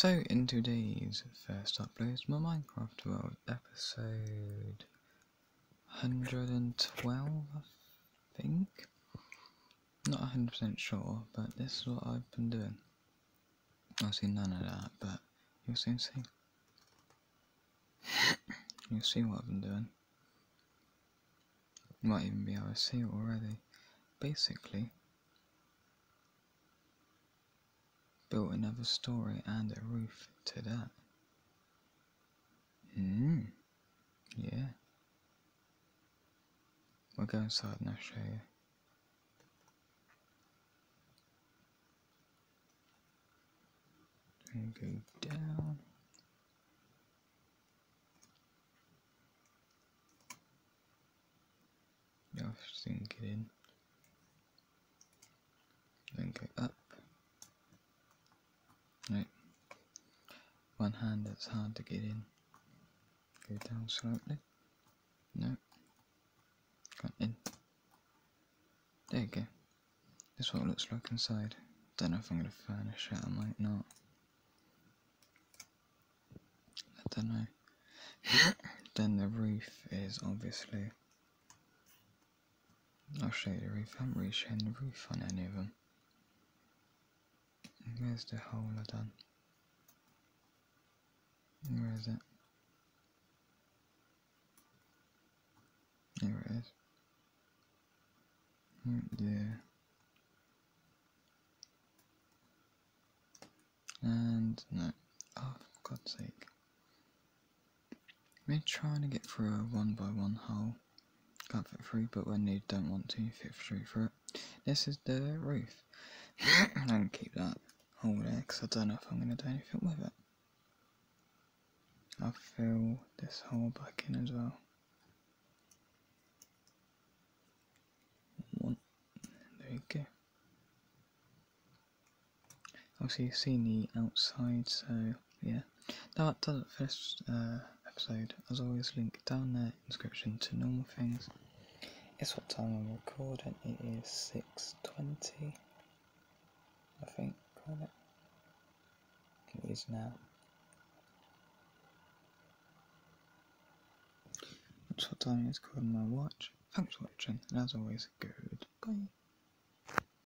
So, in today's first upload, my Minecraft World episode 112, I think. Not 100% sure, but this is what I've been doing. Obviously, none of that, but you'll soon see. You'll see what I've been doing. You might even be able to see it already. Basically, built another story and a roof to that. Hmm. Yeah. We'll go inside and I'll show you. And go down. Just get in. Then go up. Right. One hand that's hard to get in. Go down slightly. No. Got in. There you go. This is what it looks like inside. Don't know if I'm going to furnish it, I might not. I don't know. then the roof is obviously. I'll show you the roof. I haven't really shown the roof on any of them. Where's the hole I done? Where is it? There it is. Mm, yeah. And no. Oh, for God's sake. We're trying to get through a one by one hole. Can't fit through, but when you don't want to, fit through for it. This is the roof. I can keep that hole there because I don't know if I'm going to do anything with it. I'll fill this hole back in as well. One. There you go. Obviously you've seen the outside, so yeah. That does it for this uh, episode. As always, link down there in the description to normal things. It's what time I'm recording. It is 6.20, I think on it. It is now. What time it's called on my watch. Thanks for watching, and as always, goodbye.